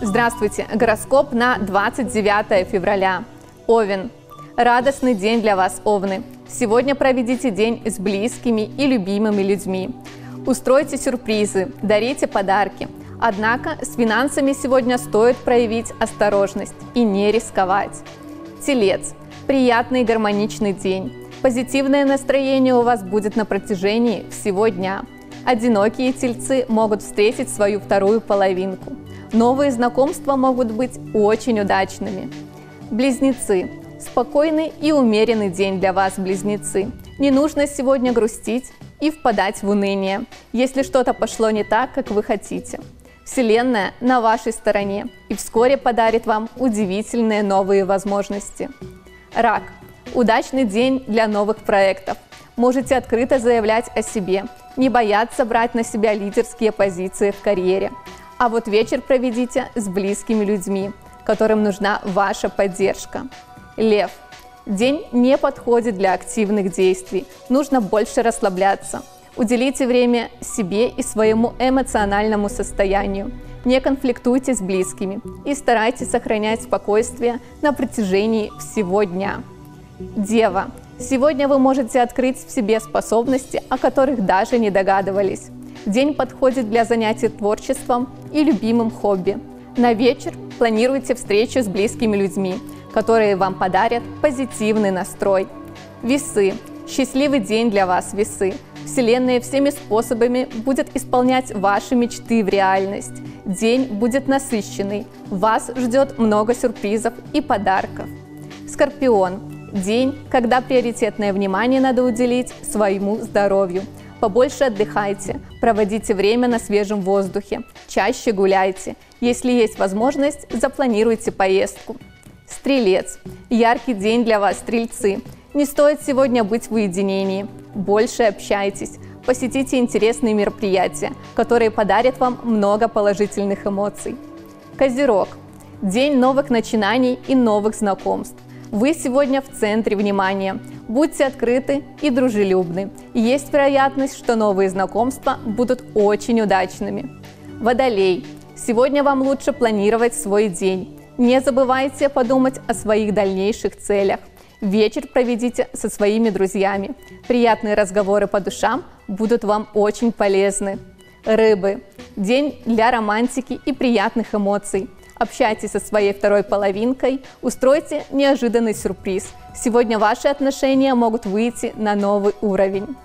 Здравствуйте! Гороскоп на 29 февраля. Овен. Радостный день для вас, Овны. Сегодня проведите день с близкими и любимыми людьми. Устройте сюрпризы, дарите подарки. Однако с финансами сегодня стоит проявить осторожность и не рисковать. Телец. Приятный гармоничный день. Позитивное настроение у вас будет на протяжении всего дня. Одинокие тельцы могут встретить свою вторую половинку. Новые знакомства могут быть очень удачными. Близнецы. Спокойный и умеренный день для вас, близнецы. Не нужно сегодня грустить и впадать в уныние, если что-то пошло не так, как вы хотите. Вселенная на вашей стороне и вскоре подарит вам удивительные новые возможности. Рак. Удачный день для новых проектов. Можете открыто заявлять о себе, не бояться брать на себя лидерские позиции в карьере. А вот вечер проведите с близкими людьми, которым нужна ваша поддержка. Лев. День не подходит для активных действий. Нужно больше расслабляться. Уделите время себе и своему эмоциональному состоянию. Не конфликтуйте с близкими и старайтесь сохранять спокойствие на протяжении всего дня. Дева. Сегодня вы можете открыть в себе способности, о которых даже не догадывались. День подходит для занятий творчеством и любимым хобби. На вечер планируйте встречу с близкими людьми – которые вам подарят позитивный настрой. Весы. Счастливый день для вас, весы. Вселенная всеми способами будет исполнять ваши мечты в реальность. День будет насыщенный. Вас ждет много сюрпризов и подарков. Скорпион. День, когда приоритетное внимание надо уделить своему здоровью. Побольше отдыхайте, проводите время на свежем воздухе, чаще гуляйте. Если есть возможность, запланируйте поездку. Стрелец. Яркий день для вас, стрельцы. Не стоит сегодня быть в уединении. Больше общайтесь. Посетите интересные мероприятия, которые подарят вам много положительных эмоций. Козерог. День новых начинаний и новых знакомств. Вы сегодня в центре внимания. Будьте открыты и дружелюбны. Есть вероятность, что новые знакомства будут очень удачными. Водолей. Сегодня вам лучше планировать свой день. Не забывайте подумать о своих дальнейших целях. Вечер проведите со своими друзьями. Приятные разговоры по душам будут вам очень полезны. Рыбы. День для романтики и приятных эмоций. Общайтесь со своей второй половинкой, устройте неожиданный сюрприз. Сегодня ваши отношения могут выйти на новый уровень.